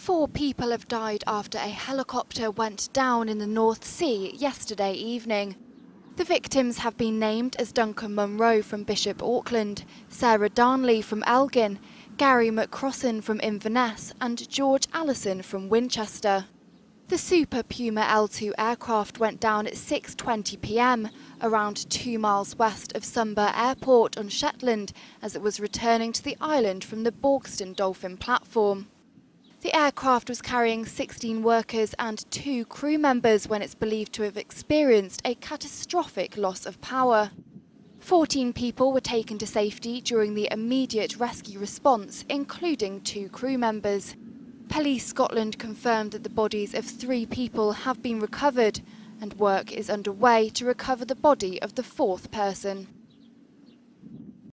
Four people have died after a helicopter went down in the North Sea yesterday evening. The victims have been named as Duncan Munro from Bishop Auckland, Sarah Darnley from Elgin, Gary McCrossan from Inverness and George Allison from Winchester. The Super Puma L2 aircraft went down at 6.20pm, around two miles west of Sumburgh Airport on Shetland, as it was returning to the island from the Borgsten Dolphin platform. The aircraft was carrying 16 workers and two crew members when it's believed to have experienced a catastrophic loss of power. 14 people were taken to safety during the immediate rescue response, including two crew members. Police Scotland confirmed that the bodies of three people have been recovered and work is underway to recover the body of the fourth person.